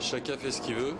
Chacun fait ce qu'il veut.